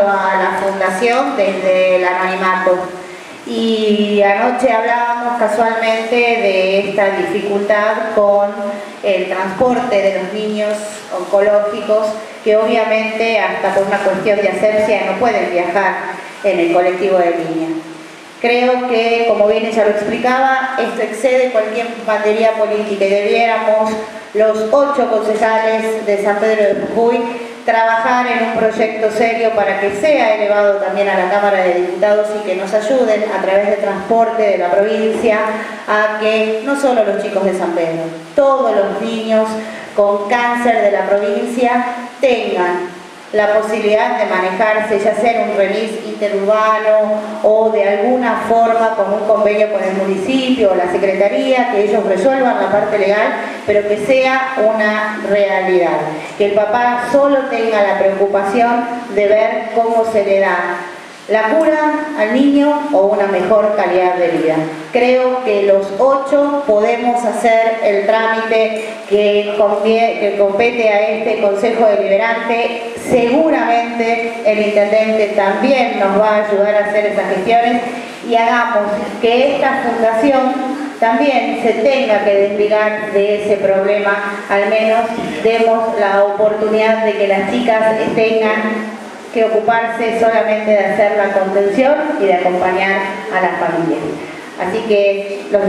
cuanto a la fundación desde el anonimato. Y anoche hablábamos casualmente de esta dificultad con el transporte de los niños oncológicos que obviamente hasta por una cuestión de asepsia no pueden viajar en el colectivo de línea. Creo que, como bien ella lo explicaba, esto excede cualquier bandería política y debiéramos los ocho concejales de San Pedro de Jujuy trabajar en un proyecto serio para que sea elevado también a la Cámara de Diputados y que nos ayuden a través de transporte de la provincia a que no solo los chicos de San Pedro, todos los niños con cáncer de la provincia tengan la posibilidad de manejarse, ya sea un remis interurbano o de alguna forma con un convenio con el municipio o la secretaría, que ellos resuelvan la parte legal, pero que sea una realidad. Que el papá solo tenga la preocupación de ver cómo se le da la cura al niño o una mejor calidad de vida. Creo que los ocho podemos hacer el trámite que, compete a este Consejo Deliberante. Seguramente el Intendente también nos va a ayudar a hacer esas gestiones y hagamos que esta fundación también se tenga que desligar de ese problema, al menos demos la oportunidad de que las chicas tengan que ocuparse solamente de hacer la contención y de acompañar a las familias. Así que los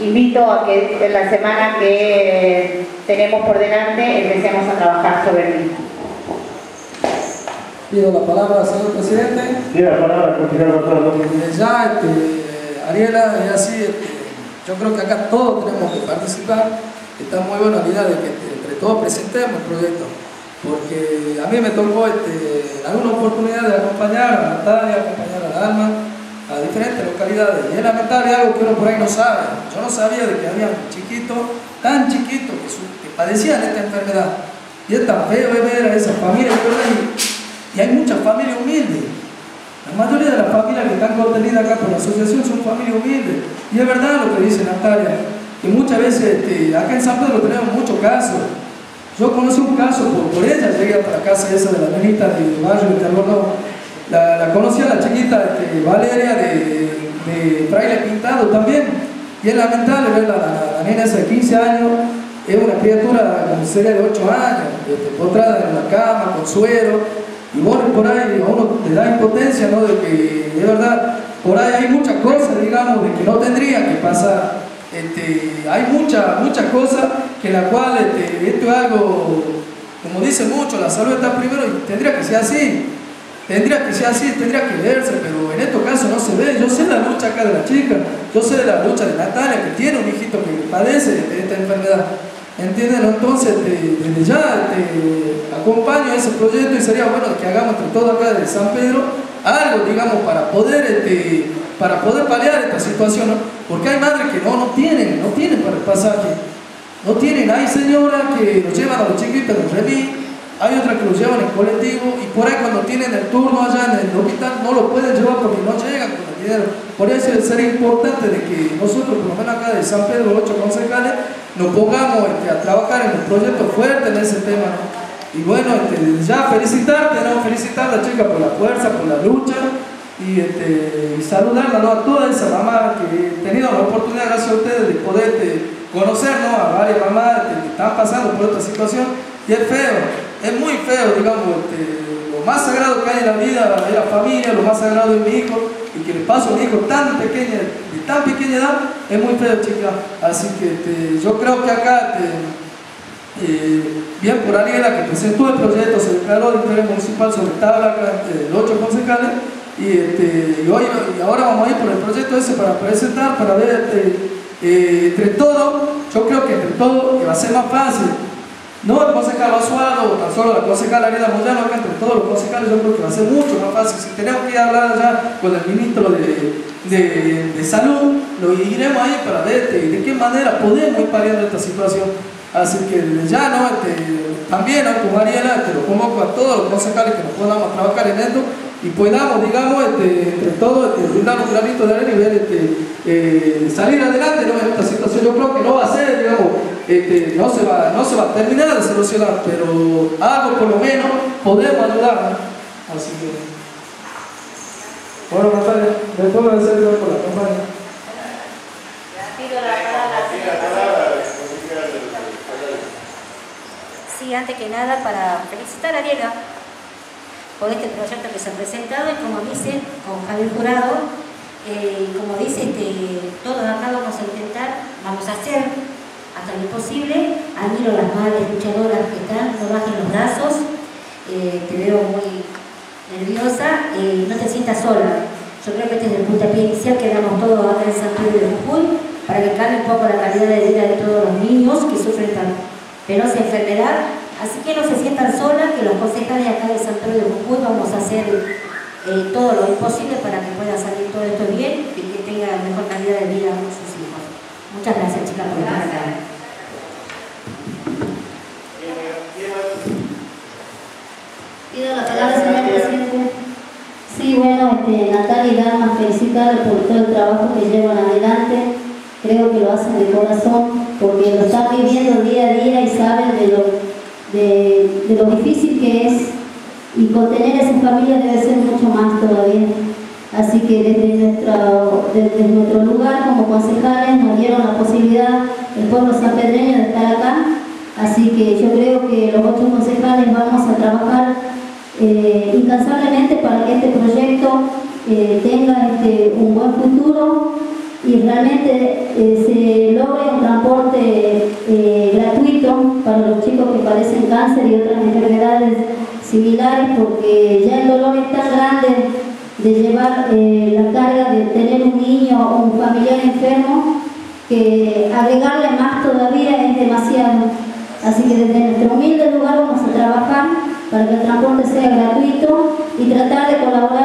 invito a que en la semana que tenemos por delante empecemos a trabajar sobre el mismo. Pido la palabra, señor presidente. Tiene la palabra, continuar Ya, este, Ariela, es así, este, yo creo que acá todos tenemos que participar. Está muy buena la idea de que entre todos presentemos el proyecto porque a mí me tocó este, alguna oportunidad de acompañar a Natalia, acompañar a Alma a diferentes localidades. Y es lamentable algo que uno por ahí no sabe. Yo no sabía de que había chiquitos, tan chiquitos, que, padecían esta enfermedad. Y es tan feo ver a esas familias, y, y hay muchas familias humildes. La mayoría de las familias que están contenidas acá por la asociación son familias humildes. Y es verdad lo que dice Natalia, que muchas veces este, acá en San Pedro tenemos muchos casos yo conocí un caso, por, ella llegué a la casa esa de la nenita de barrio de La, la conocí a la chiquita Valeria de, de, Fraile Pintado también. Y es lamentable ver la, la, nena esa de 15 años, es una criatura con serie de 8 años, este, postrada en la cama, con suero. Y bueno, por ahí a uno le da impotencia, ¿no? De que, de verdad, por ahí hay muchas cosas, digamos, de que no tendría que pasar. Este, hay muchas muchas cosas que la cual este, esto es algo, como dice mucho, la salud está primero y tendría que ser así. Tendría que ser así, tendría que verse, pero en estos casos no se ve. Yo sé la lucha acá de la chica, yo sé la lucha de Natalia, que tiene un hijito que padece de esta enfermedad. ¿Entienden? Entonces, desde ya te acompaño ese proyecto y sería bueno que hagamos entre todos acá de San Pedro algo, digamos, para poder, este, para poder paliar esta situación, porque hay madres que no, no tienen, no tienen para el pasaje, no tienen, hay señoras que los llevan a los chiquitos en reví, hay otras que los llevan en colectivo y por ahí cuando tienen el turno allá en el hospital no lo pueden llevar porque no llegan con el dinero. Por eso sería importante de que nosotros, por lo menos acá de San Pedro, ocho concejales, nos pongamos este, a trabajar en un proyecto fuerte en ese tema. Y bueno, este, ya felicitarte, ¿no? felicitar a la chica por la fuerza, por la lucha y, este, saludarla a toda esa mamá que he tenido la oportunidad, gracias a ustedes, de poder conocer a varias mamás que están pasando por esta situación. Y es feo, es muy feo, digamos, lo más sagrado que hay en la vida es la familia, lo más sagrado es mi hijo, y que le paso a mi hijo tan pequeña, de tan pequeña edad, es muy feo, chica. Así que yo creo que acá eh, bien por Ariela que presentó el proyecto, se declaró de interés municipal sobre tabla de los ocho concejales y, este, hoy, y, ahora vamos a ir por el proyecto ese para presentar, para ver este, eh, entre todo, yo creo que entre todo va a ser más fácil. No el concejal Basualdo o tan solo la concejal Ariela Moyano, acá entre todos los concejales yo creo que va a ser mucho más fácil. Si tenemos que ir a hablar ya con el ministro de, de, de salud, lo iremos ahí para ver de qué manera podemos ir paliando esta situación. Así que ya, ¿no? Este, también, ¿no? Con te lo convoco a todos los concejales que nos podamos trabajar en esto y podamos, digamos, este, entre todos, este, brindar un granito de arena y ver, este, eh, salir adelante ¿no? esta situación. Yo creo que no va a ser, digamos, este, no, se va, no se va a terminar de solucionar, pero algo por lo menos podemos ayudar. Así que. Bueno, Natalia, después de hacer por la campaña. Sí, antes que nada, para felicitar a Diego por este proyecto que se ha presentado y como dice, con Javier Jurado, eh, como dice, este, todos acá vamos a intentar, vamos a hacer hasta lo imposible. Admiro a las madres luchadoras que están, no bajen los brazos, eh, te veo muy nerviosa, eh, no te sientas sola. Yo creo que este es el puntapié inicial que damos todos acá en San Pedro de Jujuy para que cambie un poco la calidad de vida de todos los niños que sufren tan penosa enfermedad. Así que no se sientan solas, que los concejales acá de San Pedro de Jujuy vamos a hacer eh, todo lo imposible para que pueda salir todo esto bien y que tenga mejor calidad de vida con sus hijos. Muchas gracias, chicas, por estar acá. Sí, bueno, este, Natalia y Dama, felicitarles por todo el trabajo que llevan adelante. Creo que lo hacen de corazón porque lo están viviendo día a día y saben de lo, de lo difícil que es. Y contener a esa familia debe ser mucho más todavía. Así que desde nuestro, desde nuestro lugar como concejales nos dieron la posibilidad, el pueblo sanpedreño, de estar acá. Así que yo creo que los ocho concejales vamos a trabajar eh, incansablemente para que este proyecto eh, tenga este, un buen futuro y realmente eh, se logre un transporte gratuito para los chicos que padecen cáncer y otras enfermedades similares porque ya el dolor es tan grande de llevar la carga de tener un niño o un familiar enfermo que agregarle más todavía es demasiado. Así que desde nuestro humilde lugar vamos a trabajar para que el transporte sea gratuito y tratar de colaborar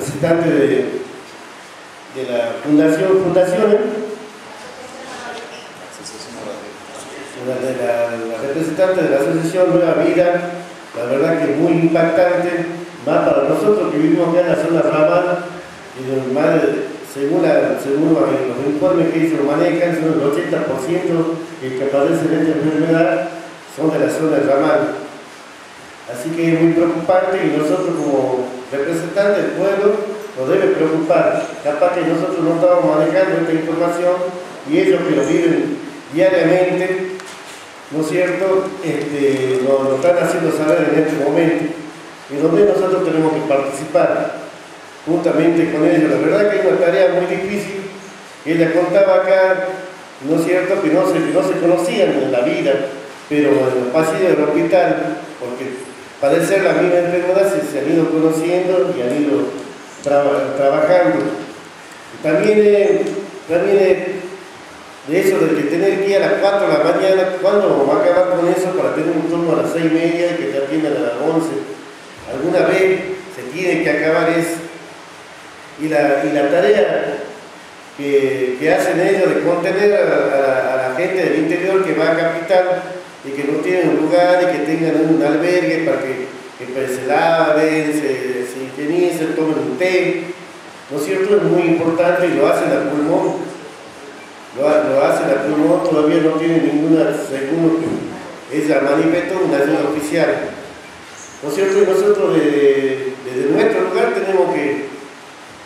representante de, de la Fundación Fundaciones, la, de la, representante de la Asociación Nueva Vida, la verdad que muy impactante, más para nosotros que vivimos acá en la zona ramal, y más según, según los informes que ellos manejan, son el 80% que padecen esta enfermedad son de la zona ramal. Así que es muy preocupante y nosotros como representantes del pueblo nos debe preocupar. Capaz que nosotros no estamos manejando esta información y ellos que lo viven diariamente, ¿no es cierto?, este, lo, lo están haciendo saber en este momento y donde nosotros tenemos que participar juntamente con ellos. La verdad que es una tarea muy difícil. Ella contaba acá, ¿no es cierto?, que no se, que no se conocían en la vida, pero en los pasillos del hospital, porque padecer la misma enfermedad se, han ido conociendo y han ido traba- trabajando. También, eh, también eh, de eso de que tener que ir a las 4 de la mañana, ¿cuándo va a acabar con eso para tener un turno a las 6 y media y que te atiendan a las 11? Alguna vez se tiene que acabar eso. Y la, y la tarea que, que hacen ellos de contener a- a la gente del interior que va a capital y que no tienen lugar y que tengan un albergue para que, que se laven, se, se higienicen, tomen un té. ¿No es cierto? Es muy importante y lo hacen a pulmón. Lo, lo hacen a pulmón, todavía no tienen ninguna, según ella manifestó, una ayuda oficial. ¿No es cierto? Y nosotros de- desde nuestro lugar tenemos que,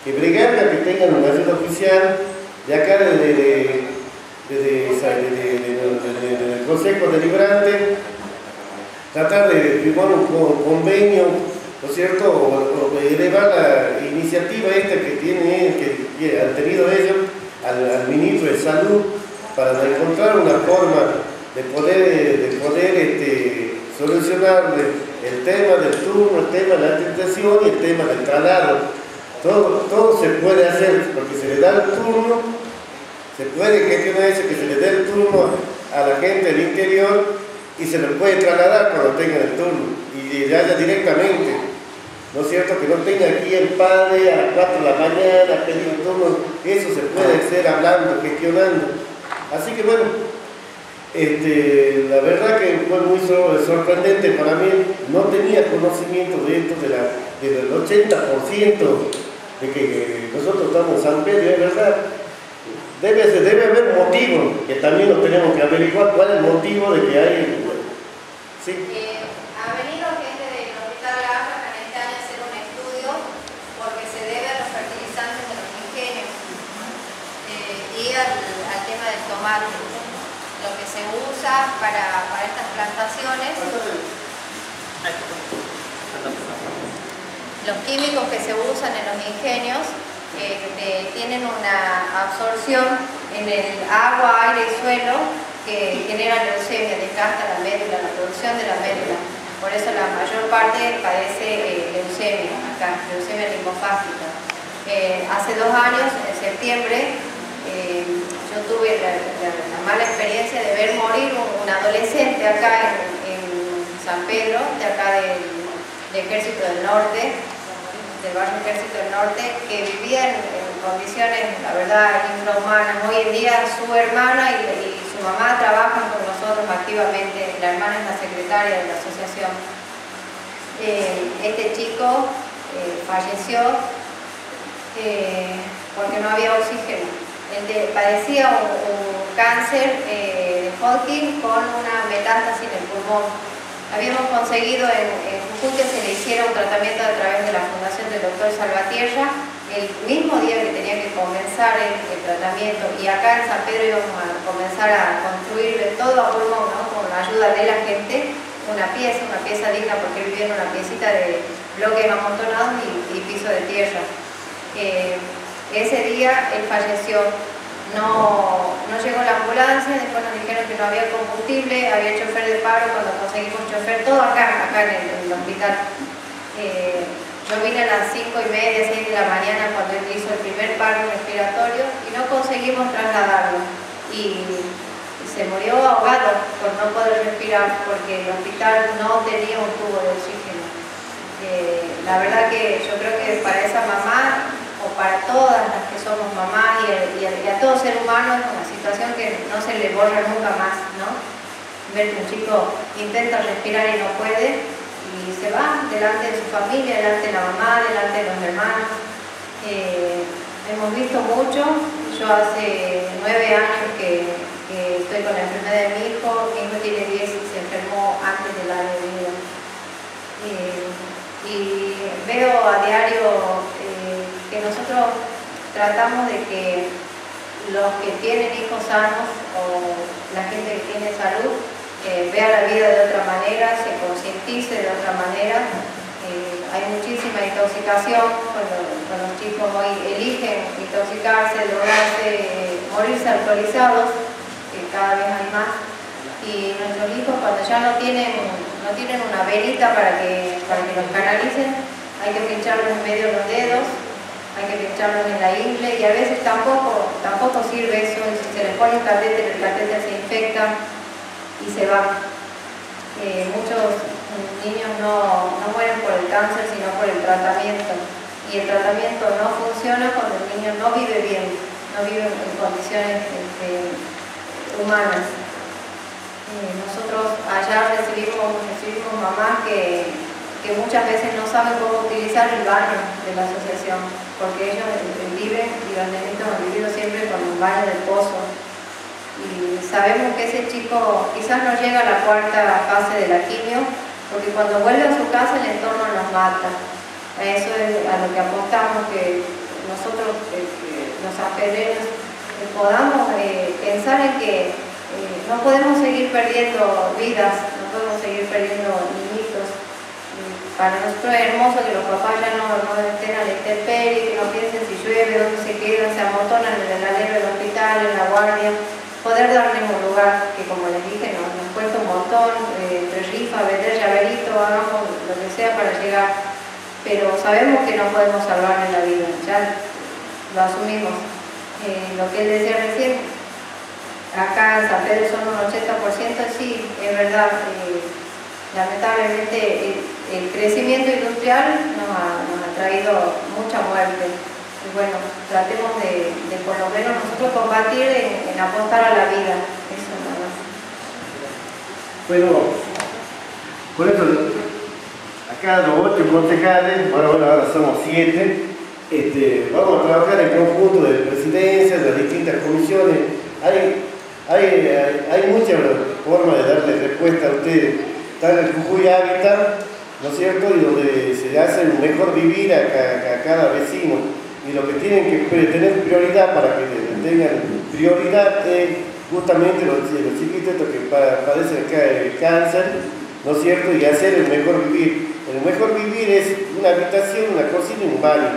que bregar para que tengan una ayuda oficial de acá desde, de- desde, el Consejo Deliberante, tratar de firmar un co- convenio, ¿no es cierto? O, elevar la iniciativa esta que, tiene, que, han tenido ellos al, al ministro de Salud para encontrar una forma de poder, de poder este, solucionar el tema del turno, el tema de la atención y el tema del traslado. Todo, todo se puede hacer porque se le da el turno, se puede gestionar eso, que se le dé el turno a la gente del interior y se le puede trasladar cuando tengan el turno y haya directamente. ¿No es cierto? Que no tenga aquí el padre a las 4 de la mañana pedir un turno, eso se puede hacer hablando, gestionando. Así que bueno, este, la verdad que fue muy sorprendente para mí, no tenía conocimiento de esto, de la, del 80% de que nosotros estamos en San Pedro, es verdad. Debe, debe haber motivo, que también lo tenemos que averiguar, cuál es el motivo de que hay... ¿sí? Eh, ha venido gente del Hospital África en este año a hacer un estudio porque se debe a los fertilizantes de los ingenios eh, y al, al tema del tomate lo que se usa para, estas plantaciones, los químicos que se usan en los ingenios eh, tienen una absorción en el agua, aire y suelo que genera leucemia, desgasta la médula, la producción de la médula. Por eso la mayor parte padece eh, leucemia, acá, leucemia linfofágica. Eh, hace dos años, en septiembre, yo tuve la, mala experiencia de ver morir un, adolescente acá en, San Pedro, de acá del, Ejército del Norte, del barrio Ejército del Norte, que vivía en, condiciones, la verdad, infrahumanas. Hoy en día su hermana y, su mamá trabajan con nosotros activamente, la hermana es la secretaria de la asociación. Eh, este chico eh, falleció eh, porque no había oxígeno padecía un, cáncer eh, de Hodgkin con una metástasis en el pulmón. Habíamos conseguido en, en que se le hiciera un tratamiento a través de la Fundación del Doctor Salvatierra. El mismo día que tenía que comenzar el, tratamiento y acá en San Pedro íbamos a comenzar a construir todo a pulmón, con la ayuda de la gente, una pieza, una pieza digna porque vivía en una piecita de bloques amontonados y, piso de tierra. Eh, ese día él falleció, no, no, llegó la ambulancia, después nos dijeron que no había combustible, había chofer de paro, cuando conseguimos chofer, todo acá, acá en el, hospital. Eh, yo vine a las 5 y media, 6 de la mañana cuando él hizo el primer paro respiratorio y no conseguimos trasladarlo. Y se murió ahogado por no poder respirar porque el hospital no tenía un tubo de oxígeno. Eh, la verdad que yo creo que para esa mamá o para todas las que somos mamás y, a, todo ser humano es una situación que no se le borra nunca más, ¿no? Ver que un chico intenta respirar y no puede y se va delante de su familia, delante de la mamá, delante de los hermanos. Eh, hemos visto mucho, yo hace nueve años que, estoy con la enfermedad de mi hijo, mi hijo tiene 10 y se enfermó antes de vida. Eh, y veo a diario nosotros tratamos de que los que tienen hijos sanos o la gente que tiene salud eh, vea la vida de otra manera, se concientice de otra manera. Eh, hay muchísima intoxicación cuando, los chicos hoy eligen intoxicarse, drogarse, morirse alcoholizados, que cada vez hay más. Y nuestros hijos cuando ya no tienen, no tienen una velita para que, para que los canalicen, hay que pincharlos en medio los dedos hay que pincharlos en la ingle y a veces tampoco, tampoco sirve eso, si se les pone un catéter, el catéter se infecta y se va. Eh, muchos niños no, mueren por el cáncer sino por el tratamiento y el tratamiento no funciona cuando el niño no vive bien, no vive en condiciones este, humanas. Eh, nosotros allá recibimos, recibimos mamás que que muchas veces no saben cómo utilizar el baño de la asociación, porque ellos viven y los niños han vivido siempre con el baño del pozo. Y sabemos que ese chico quizás no llega a la cuarta fase de la quimio, porque cuando vuelve a su casa el entorno nos mata. Eso es a lo que apostamos, que nosotros, los sanpedreros, eh, podamos eh, pensar en que eh, no podemos seguir perdiendo vidas, no podemos seguir perdiendo niñitos, para es hermoso que los papás ya no, no estén a la intemperie, que no piensen si llueve, dónde se quedan, se amontonan en el alero del hospital, en la guardia. poder darle un lugar que como les dije nos, nos cuesta un montón, eh, entre rifa, vender llaverito, hagamos lo que sea para llegar, pero sabemos que no podemos salvar en la vida, ya lo asumimos. Eh, lo que él decía recién, acá en San Pedro son un 80%, sí, es verdad, eh, lamentablemente el, crecimiento industrial nos ha, nos ha traído mucha muerte y bueno, tratemos de, por lo menos nosotros combatir en, apostar a la vida. Eso nada más. Bueno, por eso, acá los ocho concejales, bueno, bueno, ahora somos siete, este, vamos a trabajar en conjunto de presidencias, de las distintas comisiones. Hay, hay, hay, muchas formas de darle respuesta a ustedes. Está el Jujuy Hábitat, ¿no es cierto? Y donde se hace un mejor vivir a cada vecino y lo que tienen que tener prioridad para que tengan prioridad es justamente los, los chiquitos que padecen el cáncer, ¿no es cierto? Y hacer el mejor vivir. El mejor vivir es una habitación, una cocina y un baño,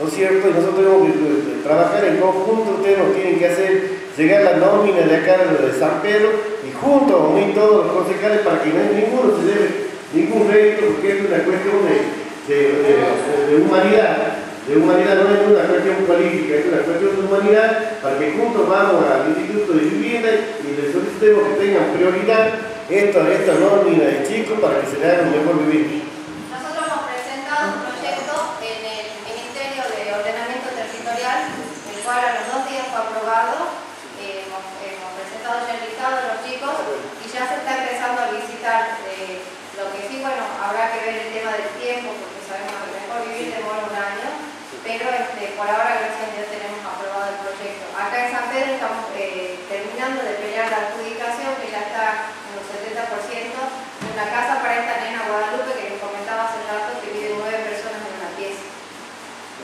¿no es cierto? Y nosotros tenemos que trabajar en conjunto, ustedes nos tienen que hacer llegar la nómina de acá de San Pedro y juntos unir todos los concejales para que no ninguno se debe ningún rédito, porque es una cuestión de, de humanidad de humanidad no es una cuestión política, es una cuestión de humanidad para que juntos vamos al Instituto de Vivienda y les solicitemos que tengan prioridad esta, esta nómina de chicos para que se le haga un mejor vivir. Nosotros hemos presentado un proyecto en el Ministerio de Ordenamiento Territorial, el cual a los dos días fue aprobado. Eh, hemos, presentado ya el listado de los chicos y ya se está empezando a visitar. Eh, lo que sí, bueno, habrá que ver el tema del tiempo, porque sabemos que mejor vivir demora un año pero este, por ahora, gracias a Dios, tenemos aprobado el proyecto. Acá en San Pedro estamos eh, terminando de pelear la adjudicación, que ya está en un 70%, de una casa para esta nena Guadalupe, que les comentaba hace rato, que vive nueve personas en una pieza.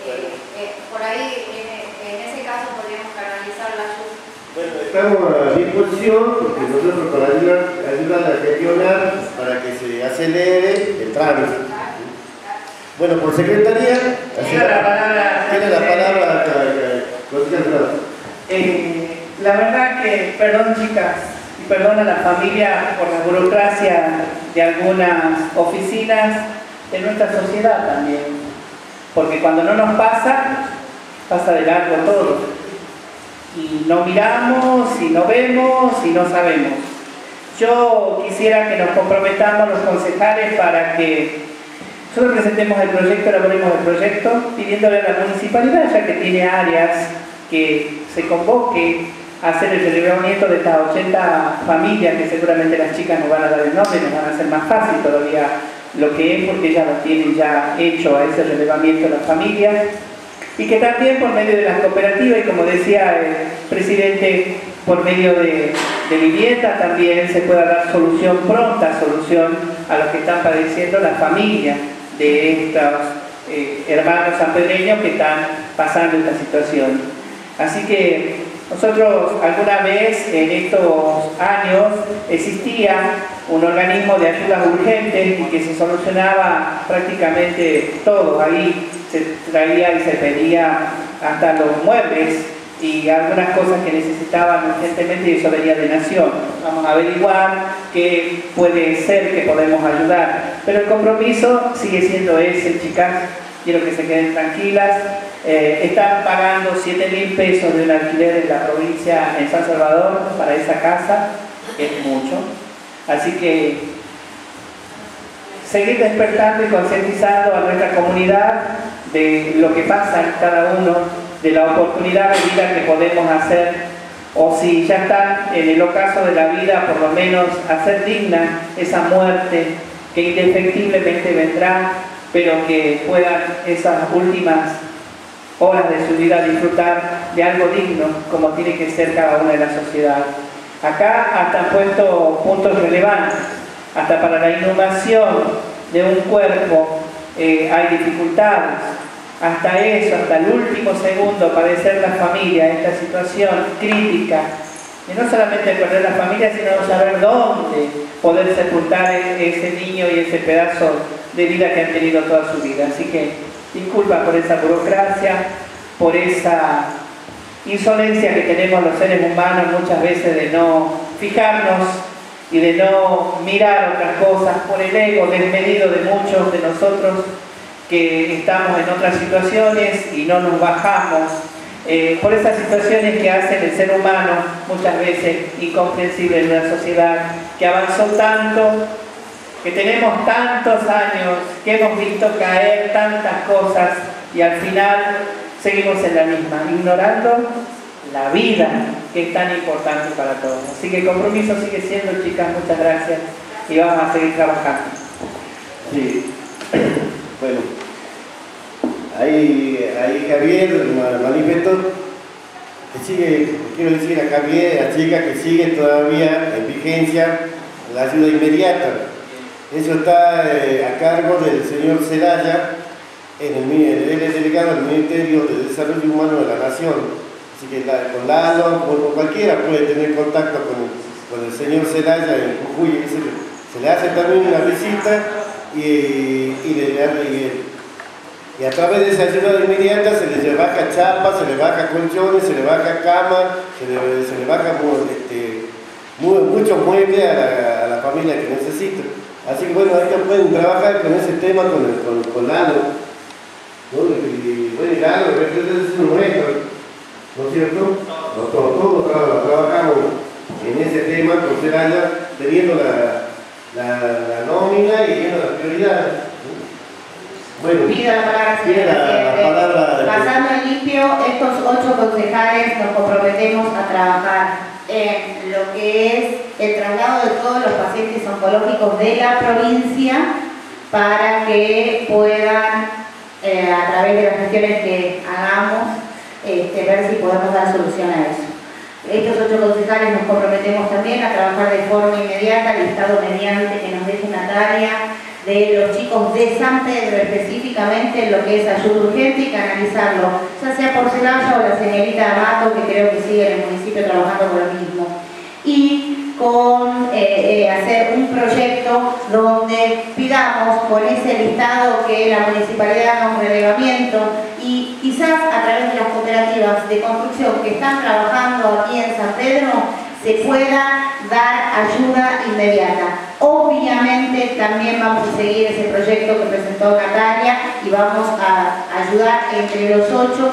Eh, eh, por ahí, en, ese caso, podríamos canalizar la ayuda. Bueno, estamos a disposición porque nosotros para ayudar, ayudar a gestionar para que se acelere el trámite. Bueno, por secretaría. Tiene la palabra. Tiene la palabra. Eh, la verdad que, perdón chicas, y perdón a la familia por la burocracia de algunas oficinas de nuestra sociedad también. Porque cuando no nos pasa, pasa de largo todo. Y no miramos, y no vemos, y no sabemos. Yo quisiera que nos comprometamos los concejales para que nosotros presentemos el proyecto, elaboremos el proyecto, pidiéndole a la municipalidad, ya que tiene áreas, que se convoque a hacer el relevamiento de estas 80 familias, que seguramente las chicas nos van a dar el nombre, nos van a hacer más fácil todavía lo que es, porque ellas lo tienen ya hecho a ese relevamiento de las familias, y que también por medio de las cooperativas, y como decía el presidente, por medio de, de vivienda también se pueda dar solución pronta, solución a lo que están padeciendo las familias de estos eh, hermanos sanpedreños que están pasando esta situación. Así que nosotros alguna vez en estos años existía un organismo de ayudas urgentes y que se solucionaba prácticamente todo. Ahí se traía y se pedía hasta los muebles y algunas cosas que necesitaban urgentemente y eso venía de Nación. Vamos a averiguar qué puede ser que podemos ayudar. Pero el compromiso sigue siendo ese, chicas. Quiero que se queden tranquilas. Eh, están pagando 7 mil pesos de un alquiler en la provincia en San Salvador para esa casa, es mucho. Así que seguir despertando y concientizando a nuestra comunidad de lo que pasa en cada uno de la oportunidad de vida que podemos hacer, o si ya está en el ocaso de la vida, por lo menos hacer digna esa muerte que indefectiblemente vendrá, pero que puedan esas últimas horas de su vida disfrutar de algo digno, como tiene que ser cada una de la sociedad. Acá hasta han puesto puntos relevantes, hasta para la inhumación de un cuerpo eh, hay dificultades, hasta eso, hasta el último segundo, padecer la familia, esta situación crítica, y no solamente perder la familia, sino saber dónde poder sepultar e-, ese niño y ese pedazo de vida que han tenido toda su vida. Así que disculpa por esa burocracia, por esa insolencia que tenemos los seres humanos muchas veces de no fijarnos y de no mirar otras cosas por el ego desmedido de muchos de nosotros que estamos en otras situaciones y no nos bajamos eh, por esas situaciones que hacen el ser humano muchas veces incomprensible en una sociedad que avanzó tanto, que tenemos tantos años, que hemos visto caer tantas cosas y al final seguimos en la misma, ignorando la vida que es tan importante para todos. Así que el compromiso sigue siendo, chicas, muchas gracias y vamos a seguir trabajando. Sí, bueno, ahí, ahí Javier manifestó que sigue, quiero decir a Javier, a chica que sigue todavía en vigencia la ayuda inmediata. Eso está eh, a cargo del señor Celaya, en el, él es delegado del Ministerio de Desarrollo Humano de la Nación. Así que con Lalo o cualquiera puede tener contacto con, el señor Celaya en Jujuy. Se, le hace también una visita y, y, y, y, a través de esa ayuda inmediata se le baja chapa, se le baja colchones, se le baja cama, se le, se le baja este, mucho mueble a la, a la, familia que necesita. Así que bueno, ahí pueden trabajar con ese tema con, el, con, con Lalo. Y, bueno, Lalo es nuestro. ¿no es cierto? Nosotros todos trabajamos en ese tema con Celaya, teniendo la, la, nómina y viendo las prioridades. Bueno, Pida la palabra, señor Pasando en limpio, estos ocho concejales nos comprometemos a trabajar en lo que es el traslado de todos los pacientes oncológicos de la provincia para que puedan, eh, a través de las gestiones que hagamos, este, ver si podemos dar solución a eso. Estos ocho concejales nos comprometemos también a trabajar de forma inmediata el Estado mediante que nos deje una tarea de los chicos de San Pedro específicamente en lo que es ayuda urgente y canalizarlo, ya sea por Celaya o la señorita Amato que creo que sigue en el municipio trabajando con lo mismo. Y con eh, eh, hacer un proyecto donde pidamos con ese listado que la municipalidad haga un relevamiento y quizás a través de las cooperativas de construcción que están trabajando aquí en San Pedro se pueda dar ayuda inmediata. Obviamente también vamos a seguir ese proyecto que presentó Natalia y vamos a ayudar entre los ocho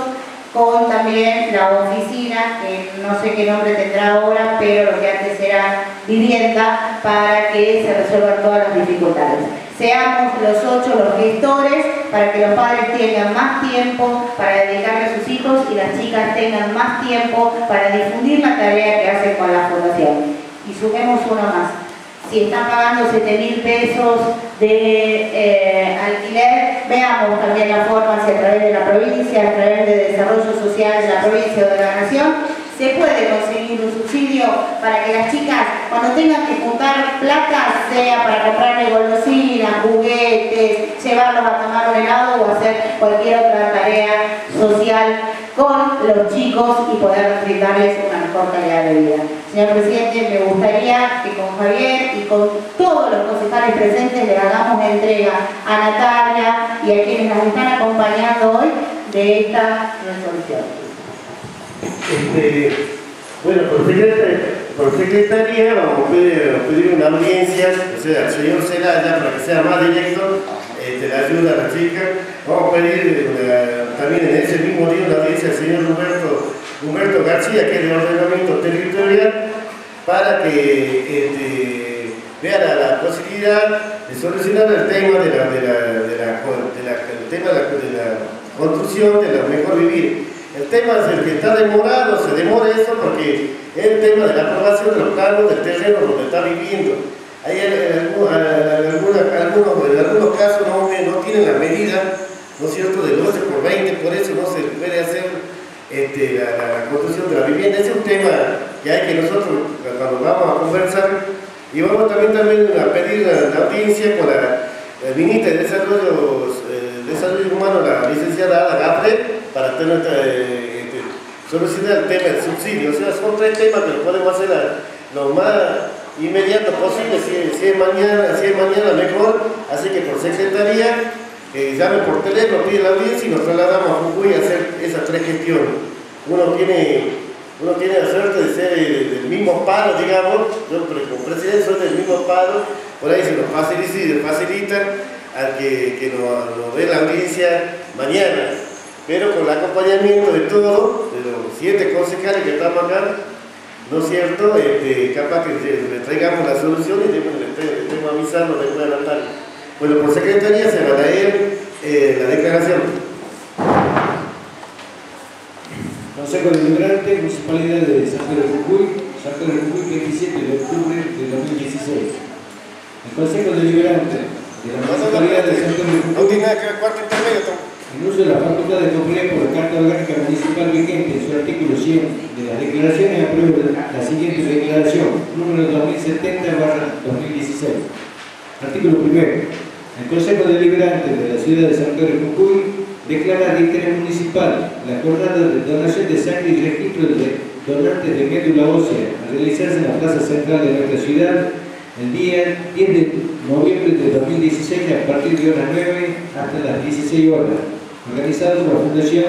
con también la oficina, que no sé qué nombre tendrá ahora, pero lo que antes era vivienda, para que se resuelvan todas las dificultades. Seamos los ocho los gestores para que los padres tengan más tiempo para dedicarle a sus hijos y las chicas tengan más tiempo para difundir la tarea que hacen con la fundación. Y sumemos uno más si están pagando 7 mil pesos de eh, alquiler, veamos también la forma si a través de la provincia, a través de desarrollo social de la provincia o de la nación, se puede conseguir un subsidio para que las chicas, cuando tengan que juntar plata, sea para comprarle golosinas, juguetes, llevarlos a tomar un helado o hacer cualquier otra tarea social con los chicos y poder brindarles una mejor calidad de vida. Señor Presidente, me gustaría que con Javier y con todos los concejales presentes le hagamos entrega a Natalia y a quienes nos están acompañando hoy de esta resolución. Este, bueno, por secretaría, vamos a pedir, una audiencia, o sea, al señor Celaya, para que sea más directo, este, la ayuda a la chica. Vamos a pedir eh, también en ese mismo día una audiencia al señor Humberto, Humberto García, que es de ordenamiento territorial, para que este, vea la, posibilidad de solucionar el tema de la, construcción de la mejor vivir. El tema es el que está demorado, se demora eso porque es el tema de la aprobación de los cargos del terreno donde está viviendo. Hay algunos, en algunos casos no, no tienen la medida, ¿no es cierto?, del 12 por 20, por eso no se puede hacer este, la, construcción de la vivienda. Ese es un tema que hay que nosotros, cuando vamos a conversar, y vamos también, también a pedir la, audiencia con la, ministra de Desarrollo, eh, Desarrollo Humano, la licenciada Ada Gafre, para tener, eh, este, solucionar el tema del subsidio. O sea, son tres temas que lo podemos hacer lo más inmediato posible, si, es mañana, si es mañana mejor, así que por secretaría, eh, llame por teléfono, pide la audiencia y nos trasladamos a Jujuy a hacer esas tres gestiones. uno tiene, uno tiene la suerte de ser del mismo palo, digamos, yo como presidente soy del mismo palo, por ahí se nos facilita, facilita al que, que nos dé la audiencia mañana, pero con el acompañamiento de todos, de los siete concejales que estamos acá, ¿no es cierto? Este, capaz que le traigamos la solución y le estemos avisando después de la tarde. Bueno, por secretaría se va a leer eh, la declaración. Consejo Deliberante, Municipalidad de San Pedro de Jujuy, San Pedro de Jujuy, 27 de octubre de 2016. El Consejo Deliberante de la Municipalidad de San Pedro de Jujuy. No tiene nada que ver cuarto intermedio, en uso de la facultad de complejo por la Carta Orgánica Municipal vigente en su artículo 100 de las declaraciones, apruebo la siguiente declaración, número 2070-2016. Artículo primero. El Consejo Deliberante de la Ciudad de San Pedro de Jujuy declara de interés municipal la jornada de donación de sangre y registro de donantes de médula ósea a realizarse en la plaza central de nuestra ciudad el día 10 de noviembre de 2016 a partir de horas 9 hasta las 16 horas organizado por la Fundación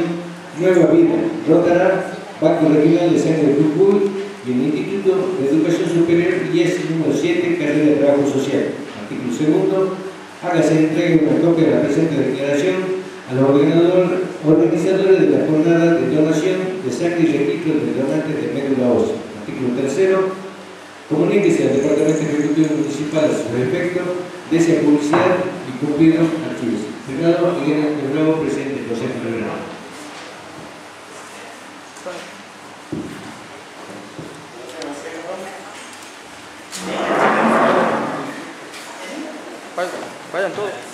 Nueva Vida, Rotara, Banco Regional de Sangre de Jujuy y el Instituto de Educación Superior IES número 7, Carrera de Trabajo Social. Artículo segundo, hágase entrega una copia de la presente declaración a los organizadores de la jornada de donación de sangre y registro de donantes de médula ósea. Artículo tercero, comuníquese al Departamento Ejecutivo Municipal a su efecto, desea publicidad y cumplir los archivos. Firmado Miguel el nuevo presidente José Vayan, vayan todos.